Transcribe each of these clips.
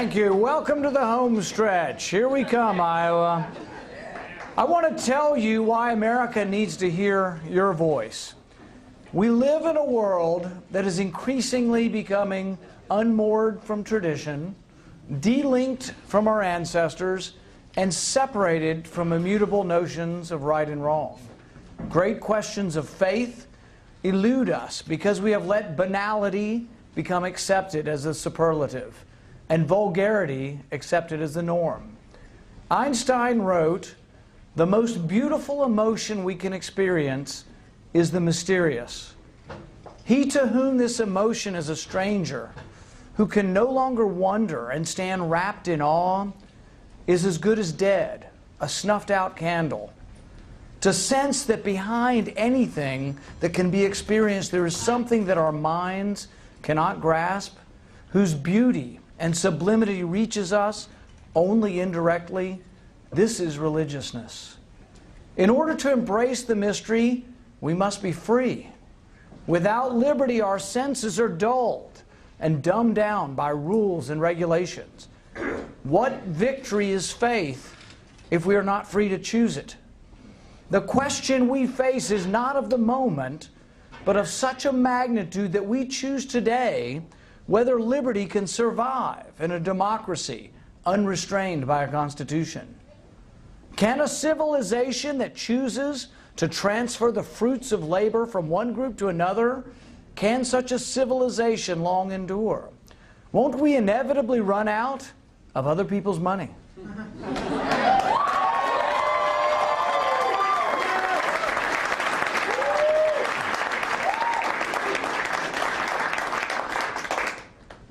Thank you. Welcome to the home stretch. Here we come, Iowa. I want to tell you why America needs to hear your voice. We live in a world that is increasingly becoming unmoored from tradition, delinked from our ancestors, and separated from immutable notions of right and wrong. Great questions of faith elude us because we have let banality become accepted as a superlative and vulgarity accepted as the norm. Einstein wrote, The most beautiful emotion we can experience is the mysterious. He to whom this emotion is a stranger, who can no longer wonder and stand wrapped in awe, is as good as dead, a snuffed out candle. To sense that behind anything that can be experienced, there is something that our minds cannot grasp, whose beauty and sublimity reaches us only indirectly, this is religiousness. In order to embrace the mystery, we must be free. Without liberty, our senses are dulled and dumbed down by rules and regulations. What victory is faith if we are not free to choose it? The question we face is not of the moment, but of such a magnitude that we choose today whether liberty can survive in a democracy unrestrained by a constitution. Can a civilization that chooses to transfer the fruits of labor from one group to another, can such a civilization long endure? Won't we inevitably run out of other people's money.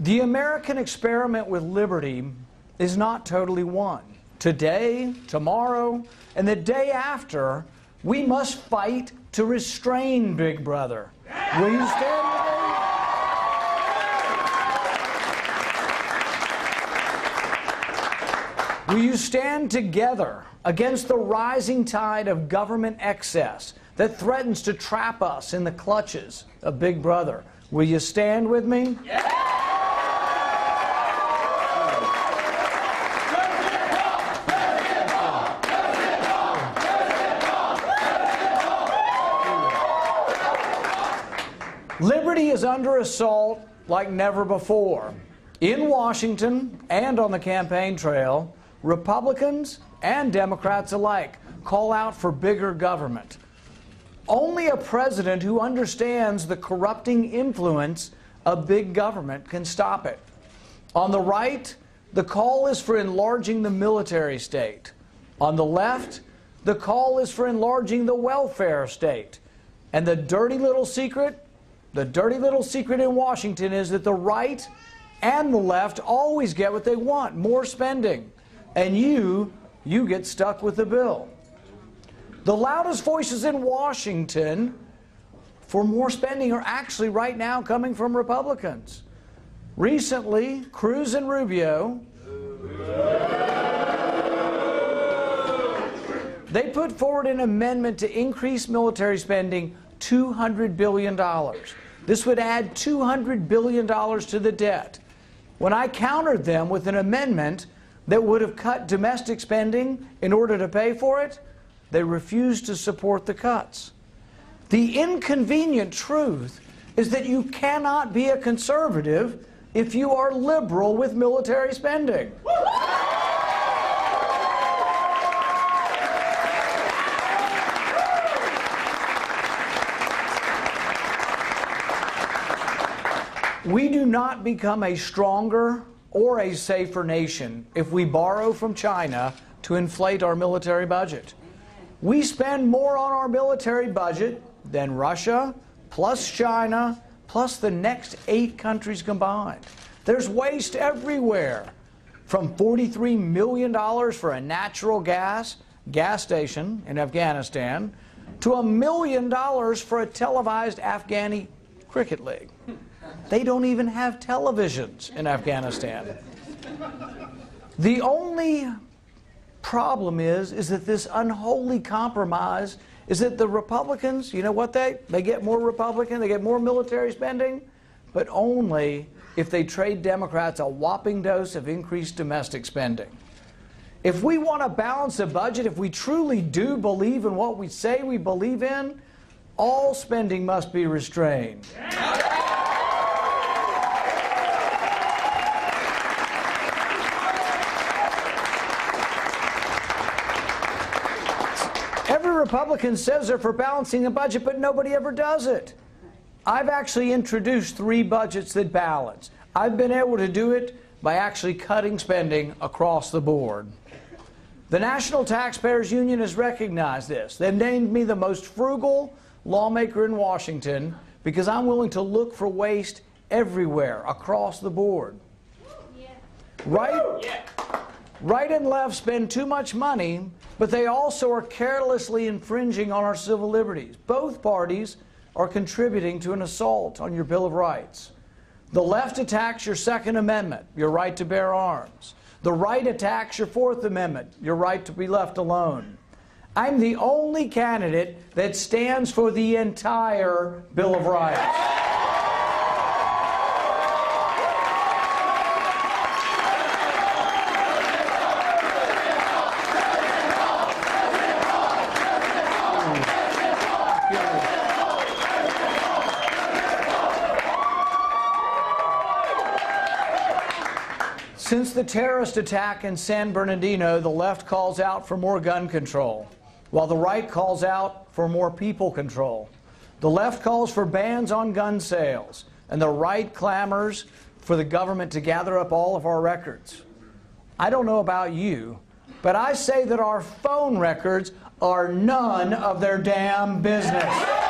The American experiment with liberty is not totally won. Today, tomorrow, and the day after, we must fight to restrain Big Brother. Will you stand Will you stand together against the rising tide of government excess that threatens to trap us in the clutches of Big Brother? Will you stand with me? Yeah. Liberty is under assault like never before. In Washington and on the campaign trail, Republicans and Democrats alike call out for bigger government. Only a president who understands the corrupting influence of big government can stop it. On the right, the call is for enlarging the military state. On the left, the call is for enlarging the welfare state. And the dirty little secret, the dirty little secret in Washington is that the right and the left always get what they want more spending and you, you get stuck with the bill. The loudest voices in Washington for more spending are actually right now coming from Republicans. Recently, Cruz and Rubio they put forward an amendment to increase military spending $200 billion. This would add $200 billion to the debt. When I countered them with an amendment that would have cut domestic spending in order to pay for it, they refused to support the cuts. The inconvenient truth is that you cannot be a conservative if you are liberal with military spending. We do not become a stronger, or a safer nation if we borrow from China to inflate our military budget. We spend more on our military budget than Russia, plus China, plus the next eight countries combined. There's waste everywhere. From $43 million for a natural gas gas station in Afghanistan to a million dollars for a televised Afghani cricket league. They don't even have televisions in Afghanistan. The only problem is, is that this unholy compromise is that the Republicans, you know what they? They get more Republican, they get more military spending, but only if they trade Democrats a whopping dose of increased domestic spending. If we want to balance a budget, if we truly do believe in what we say we believe in, all spending must be restrained. Every Republican says they're for balancing the budget, but nobody ever does it. I've actually introduced three budgets that balance. I've been able to do it by actually cutting spending across the board. The National Taxpayers Union has recognized this. They've named me the most frugal lawmaker in Washington because I'm willing to look for waste everywhere across the board. Right? Right and left spend too much money, but they also are carelessly infringing on our civil liberties. Both parties are contributing to an assault on your Bill of Rights. The left attacks your Second Amendment, your right to bear arms. The right attacks your Fourth Amendment, your right to be left alone. I'm the only candidate that stands for the entire Bill of Rights. The terrorist attack in San Bernardino, the left calls out for more gun control, while the right calls out for more people control. The left calls for bans on gun sales, and the right clamors for the government to gather up all of our records. I don't know about you, but I say that our phone records are none of their damn business.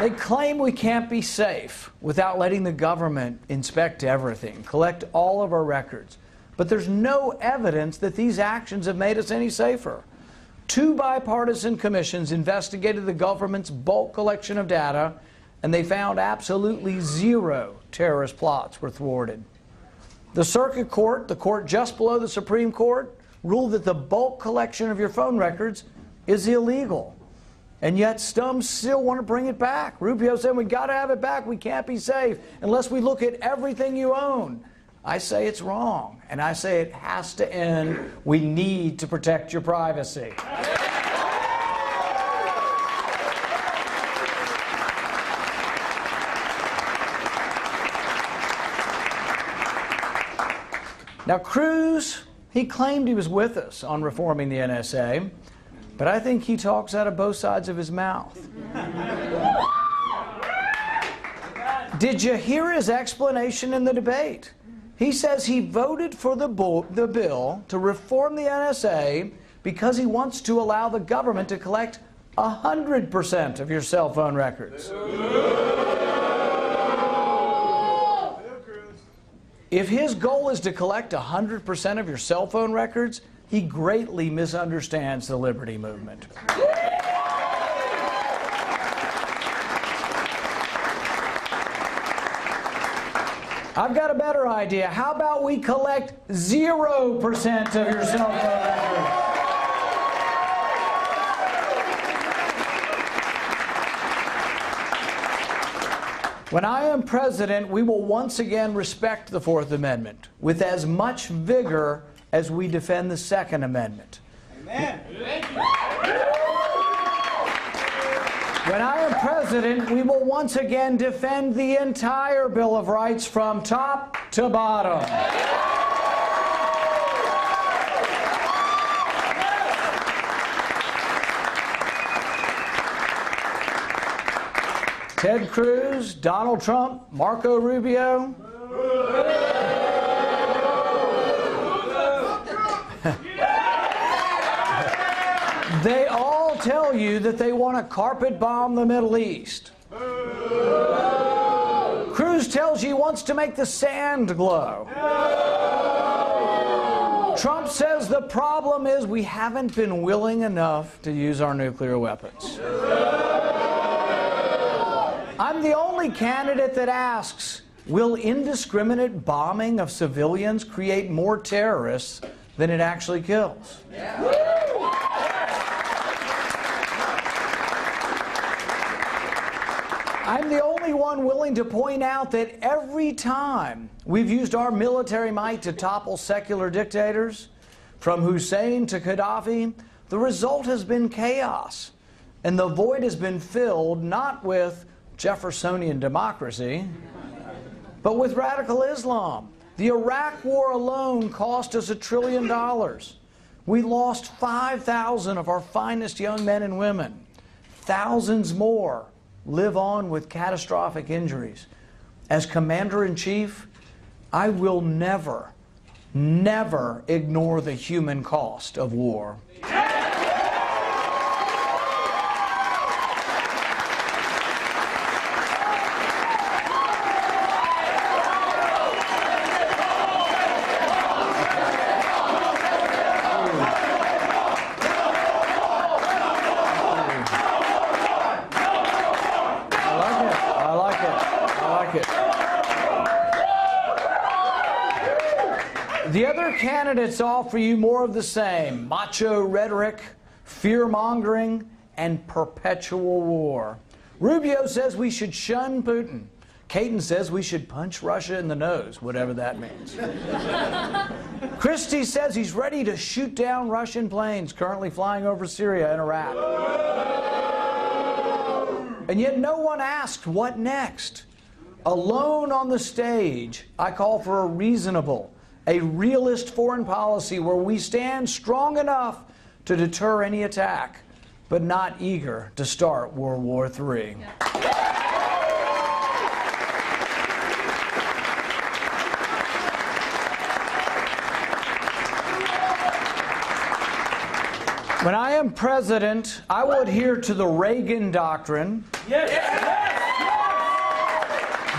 They claim we can't be safe without letting the government inspect everything, collect all of our records. But there's no evidence that these actions have made us any safer. Two bipartisan commissions investigated the government's bulk collection of data, and they found absolutely zero terrorist plots were thwarted. The Circuit Court, the court just below the Supreme Court, ruled that the bulk collection of your phone records is illegal. And yet some still want to bring it back. Rubio said we got to have it back. We can't be safe unless we look at everything you own. I say it's wrong, and I say it has to end. We need to protect your privacy. Now, Cruz, he claimed he was with us on reforming the NSA. But I think he talks out of both sides of his mouth. Did you hear his explanation in the debate? He says he voted for the, the bill to reform the NSA because he wants to allow the government to collect 100% of your cell phone records. If his goal is to collect 100% of your cell phone records, he greatly misunderstands the liberty movement. I've got a better idea. How about we collect 0% of your cell phone records? When I am president, we will once again respect the Fourth Amendment with as much vigor as we defend the Second Amendment. Amen. When I am president, we will once again defend the entire Bill of Rights from top to bottom. Ted Cruz, Donald Trump, Marco Rubio. They all tell you that they want to carpet bomb the Middle East. Cruz tells you he wants to make the sand glow. Trump says the problem is we haven't been willing enough to use our nuclear weapons. I'm the only candidate that asks Will indiscriminate bombing of civilians create more terrorists than it actually kills? I'm the only one willing to point out that every time we've used our military might to topple secular dictators, from Hussein to Gaddafi, the result has been chaos. And the void has been filled not with Jeffersonian democracy, but with radical Islam. The Iraq War alone cost us a trillion dollars. We lost 5,000 of our finest young men and women. Thousands more live on with catastrophic injuries. As Commander in Chief, I will never, never ignore the human cost of war. The other candidates for you more of the same macho rhetoric, fear mongering, and perpetual war. Rubio says we should shun Putin. Kasich says we should punch Russia in the nose, whatever that means. Christie says he's ready to shoot down Russian planes currently flying over Syria and Iraq. And yet no one asked what next. Alone on the stage, I call for a reasonable, a realist foreign policy where we stand strong enough to deter any attack, but not eager to start World War III. Yeah. When I am president, I will adhere to the Reagan doctrine. Yes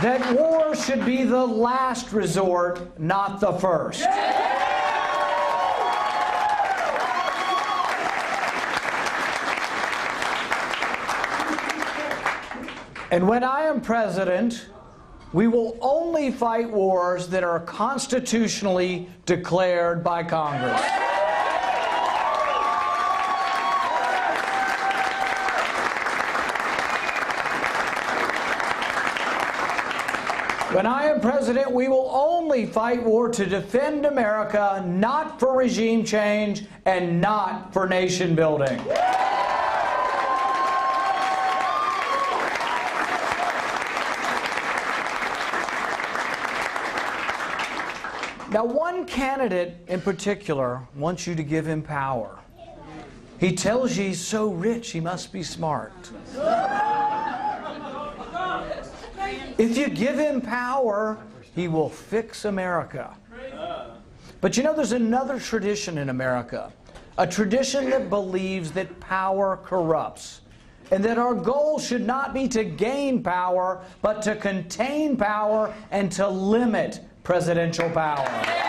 that war should be the last resort, not the first. And when I am president, we will only fight wars that are constitutionally declared by Congress. When I am president, we will only fight war to defend America, not for regime change and not for nation building. Now, one candidate in particular wants you to give him power. He tells you he's so rich, he must be smart. If you give him power, he will fix America. But you know, there's another tradition in America a tradition that believes that power corrupts. And that our goal should not be to gain power, but to contain power and to limit presidential power.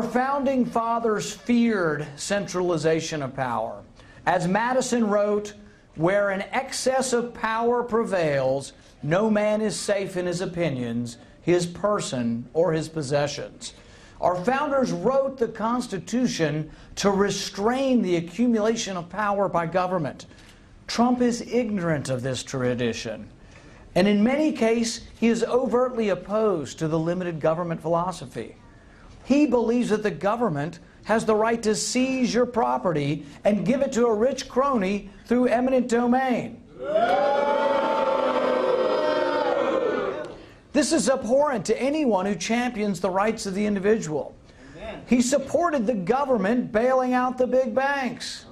Our founding fathers feared centralization of power. As Madison wrote, where an excess of power prevails, no man is safe in his opinions, his person, or his possessions. Our founders wrote the Constitution to restrain the accumulation of power by government. Trump is ignorant of this tradition. And in many cases, he is overtly opposed to the limited government philosophy. He believes that the government has the right to seize your property and give it to a rich crony through eminent domain. This is abhorrent to anyone who champions the rights of the individual. He supported the government bailing out the big banks.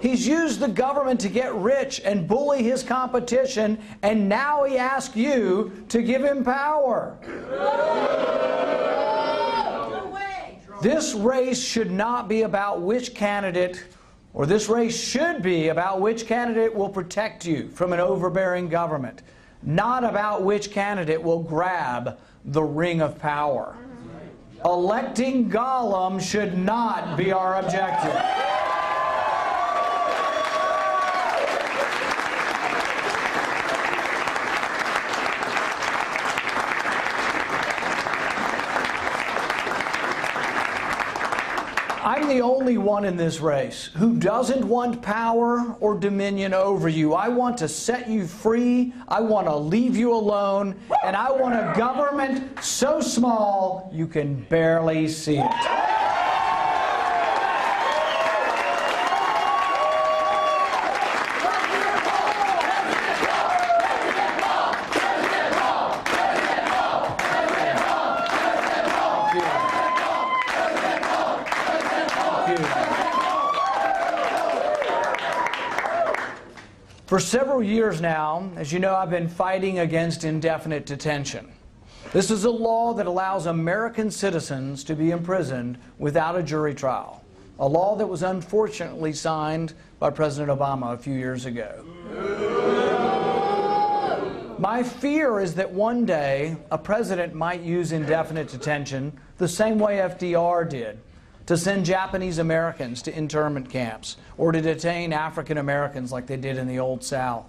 He's used the government to get rich and bully his competition, and now he asks you to give him power. This race should not be about which candidate or this race should be about which candidate will protect you from an overbearing government, not about which candidate will grab the ring of power. Electing Gollum should not be our objective. I'm the only one in this race who doesn't want power or dominion over you. I want to set you free. I want to leave you alone. And I want a government so small you can barely see it. For several years now, as you know, I've been fighting against indefinite detention. This is a law that allows American citizens to be imprisoned without a jury trial, a law that was unfortunately signed by President Obama a few years ago. My fear is that one day a president might use indefinite detention the same way FDR did to send Japanese Americans to internment camps or to detain African Americans like they did in the Old South.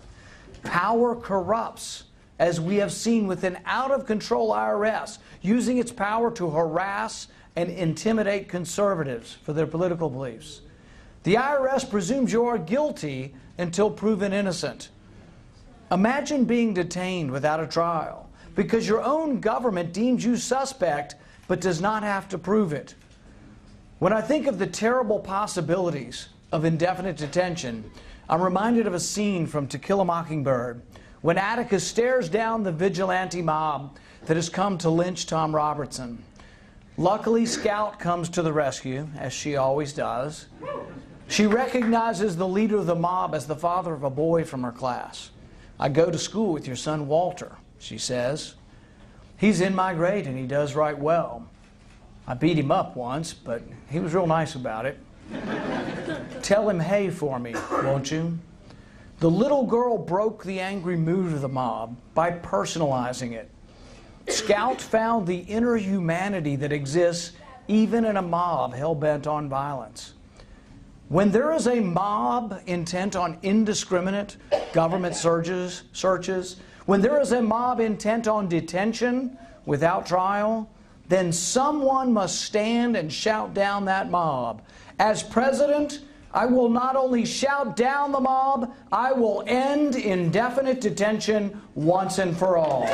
Power corrupts, as we have seen with an out of control IRS using its power to harass and intimidate conservatives for their political beliefs. The IRS presumes you are guilty until proven innocent. Imagine being detained without a trial because your own government deems you suspect but does not have to prove it. When I think of the terrible possibilities of indefinite detention, I'm reminded of a scene from To Kill a Mockingbird when Atticus stares down the vigilante mob that has come to lynch Tom Robinson. Luckily, Scout comes to the rescue, as she always does. She recognizes the leader of the mob as the father of a boy from her class. I go to school with your son Walter, she says. He's in my grade and he does right well. I beat him up once, but he was real nice about it. Tell him hey for me, won't you? The little girl broke the angry mood of the mob by personalizing it. Scout found the inner humanity that exists even in a mob hell bent on violence. When there is a mob intent on indiscriminate government searches, searches, when there is a mob intent on detention without trial, then someone must stand and shout down that mob. As president, I will not only shout down the mob, I will end indefinite detention once and for all.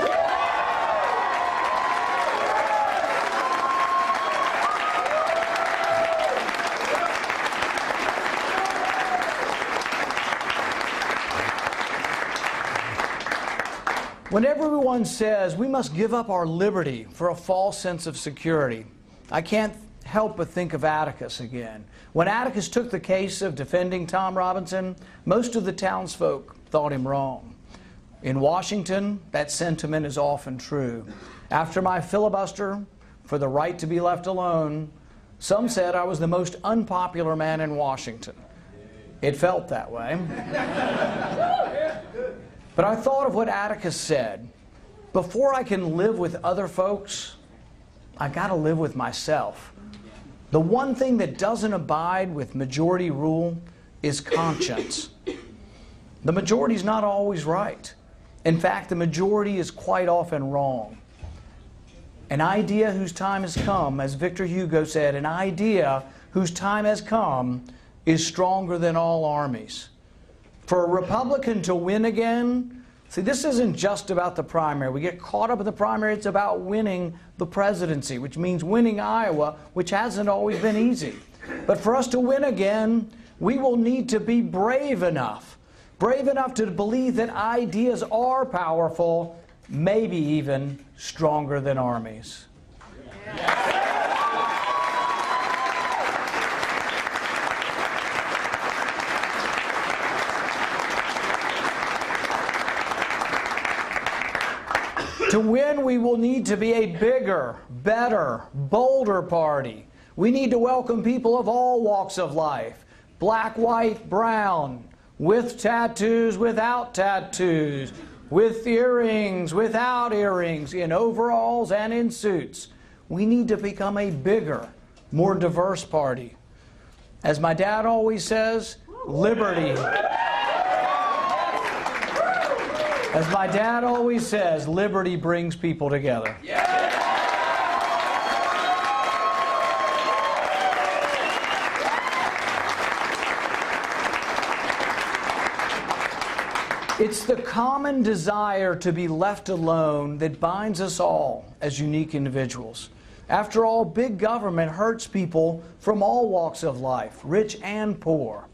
When everyone says we must give up our liberty for a false sense of security, I can't help but think of Atticus again. When Atticus took the case of defending Tom Robinson, most of the townsfolk thought him wrong. In Washington, that sentiment is often true. After my filibuster for the right to be left alone, some said I was the most unpopular man in Washington. It felt that way. But I thought of what Atticus said before I can live with other folks, I got to live with myself. The one thing that doesn't abide with majority rule is conscience. The majority is not always right. In fact, the majority is quite often wrong. An idea whose time has come, as Victor Hugo said, an idea whose time has come is stronger than all armies. For a Republican to win again, see, this isn't just about the primary. We get caught up in the primary, it's about winning the presidency, which means winning Iowa, which hasn't always been easy. But for us to win again, we will need to be brave enough, brave enough to believe that ideas are powerful, maybe even stronger than armies. Yeah. To win, we will need to be a bigger, better, bolder party. We need to welcome people of all walks of life black, white, brown, with tattoos, without tattoos, with earrings, without earrings, in overalls and in suits. We need to become a bigger, more diverse party. As my dad always says, liberty. As my dad always says, liberty brings people together. It's the common desire to be left alone that binds us all as unique individuals. After all, big government hurts people from all walks of life, rich and poor.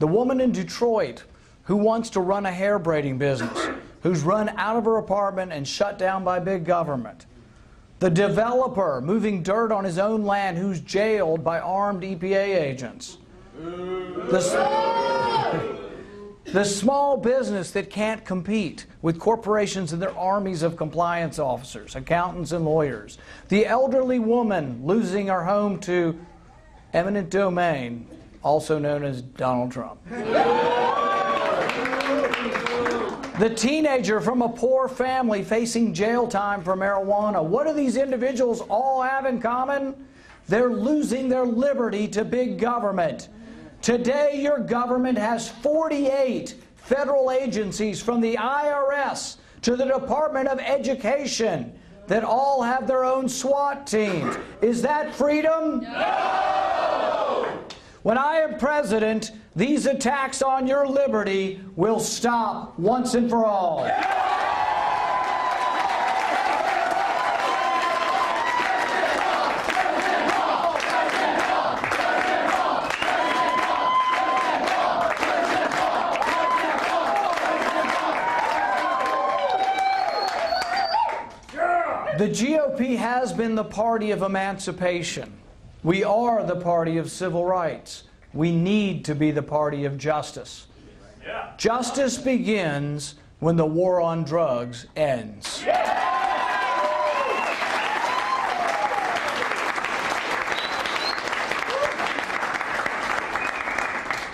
The woman in Detroit who wants to run a hair braiding business, who's run out of her apartment and shut down by big government. The developer moving dirt on his own land who's jailed by armed EPA agents. The, the small business that can't compete with corporations and their armies of compliance officers, accountants, and lawyers. The elderly woman losing her home to eminent domain, also known as Donald Trump. The teenager from a poor family facing jail time for marijuana. What do these individuals all have in common? They're losing their liberty to big government. Today, your government has 48 federal agencies from the IRS to the Department of Education that all have their own SWAT teams. Is that freedom? No! When I am president, these attacks on your liberty will stop once and for all. The GOP has been the party of emancipation. We are the party of civil rights. We need to be the party of justice. Yeah. Justice begins when the war on drugs ends.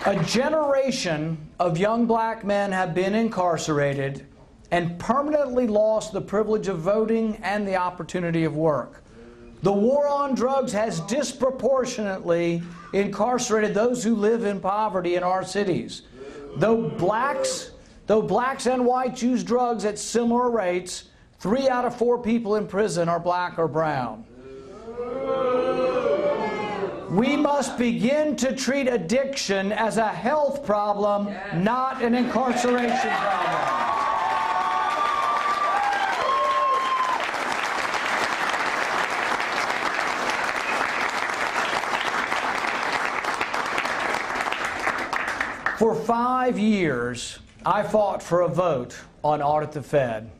A generation of young black men have been incarcerated and permanently lost the privilege of voting and the opportunity of work. The war on drugs has disproportionately incarcerated those who live in poverty in our cities. Though blacks, though blacks and whites use drugs at similar rates, three out of four people in prison are black or brown. We must begin to treat addiction as a health problem, not an incarceration problem. Five years, I fought for a vote on Audit the Fed.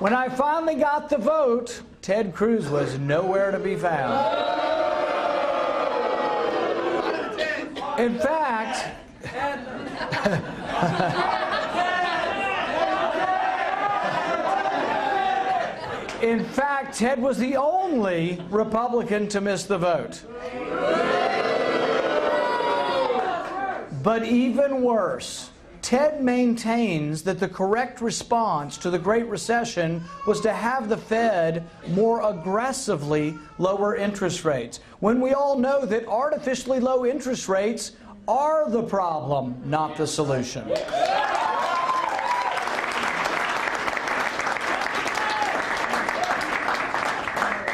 When I finally got the vote, Ted Cruz was nowhere to be found. In fact, In fact, Ted was the only Republican to miss the vote. But even worse, Ted maintains that the correct response to the Great Recession was to have the Fed more aggressively lower interest rates, when we all know that artificially low interest rates are the problem, not the solution.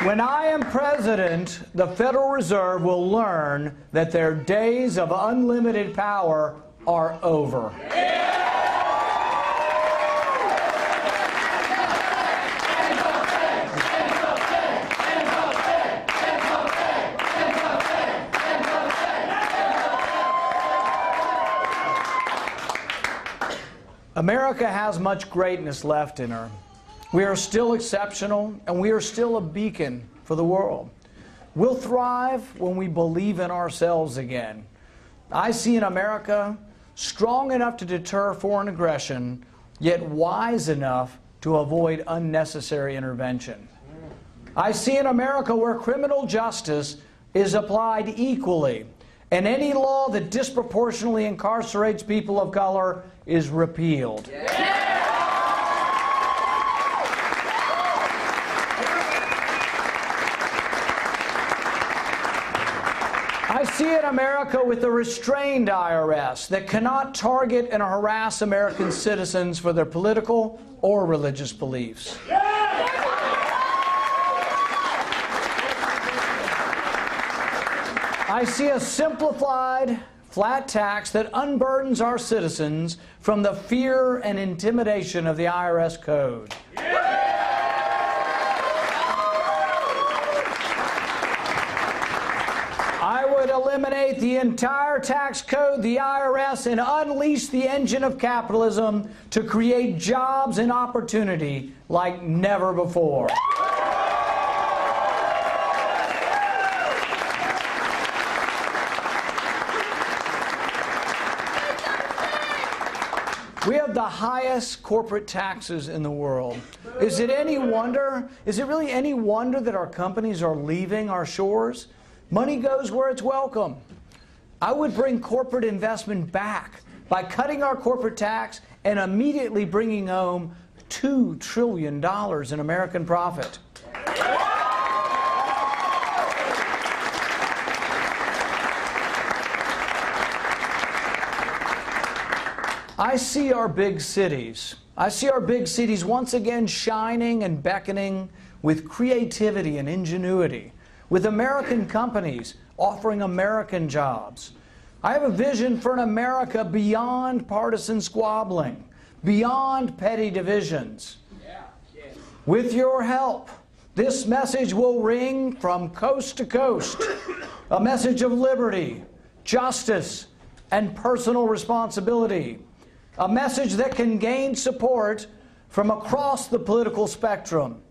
When I am president, the Federal Reserve will learn that their days of unlimited power are over. America has much greatness left in her. We are still exceptional, and we are still a beacon for the world. We'll thrive when we believe in ourselves again. I see in America strong enough to deter foreign aggression, yet wise enough to avoid unnecessary intervention. I see an America where criminal justice is applied equally, and any law that disproportionately incarcerates people of color is repealed. I see an America with a restrained IRS that cannot target and harass American citizens for their political or religious beliefs. I see a simplified, flat tax that unburdens our citizens from the fear and intimidation of the IRS code. I would eliminate the entire tax code, the IRS, and unleash the engine of capitalism to create jobs and opportunity like never before. Highest corporate taxes in the world. Is it any wonder? Is it really any wonder that our companies are leaving our shores? Money goes where it's welcome. I would bring corporate investment back by cutting our corporate tax and immediately bringing home $2 trillion in American profit. I see our big cities. I see our big cities once again shining and beckoning with creativity and ingenuity, with American companies offering American jobs. I have a vision for an America beyond partisan squabbling, beyond petty divisions. With your help, this message will ring from coast to coast a message of liberty, justice, and personal responsibility a message that can gain support from across the political spectrum,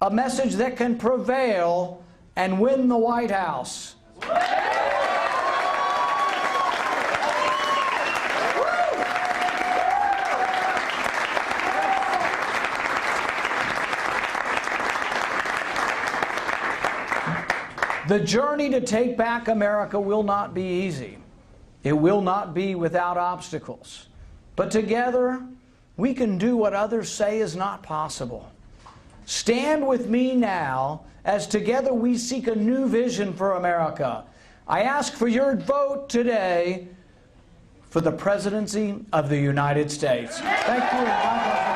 a message that can prevail and win the White House. The journey to take back America will not be easy. It will not be without obstacles. But together, we can do what others say is not possible. Stand with me now as together we seek a new vision for America. I ask for your vote today for the presidency of the United States. Thank you.